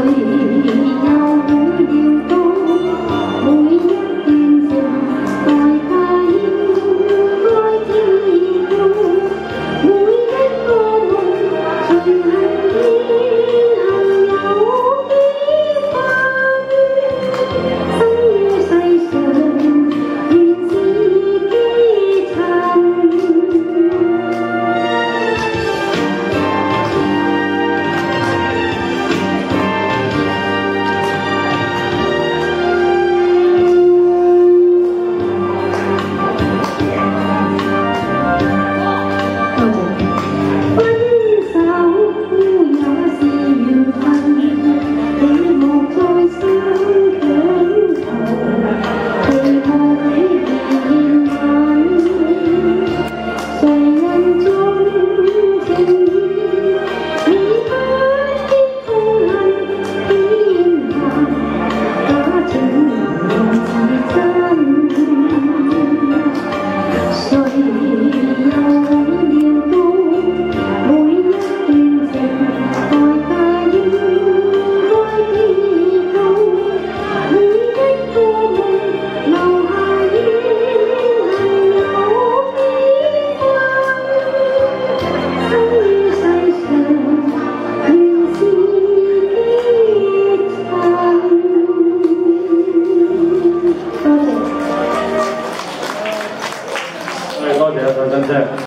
Holy 多谢，多谢。